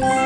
Bye.